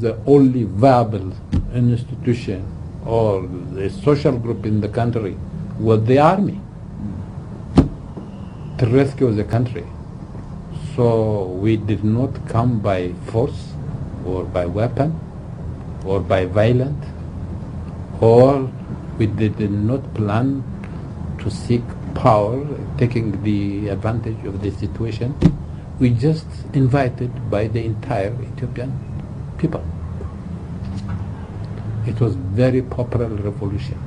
The only viable institution or the social group in the country was the army to rescue the country. So we did not come by force or by weapon or by violence or we did not plan to seek power, taking the advantage of the situation. We just invited by the entire Ethiopian people. It was very popular revolution.